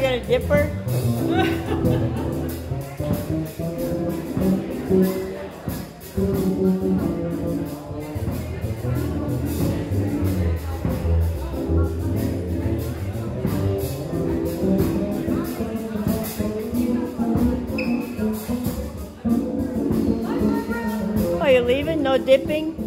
dipper? Are you leaving? No dipping?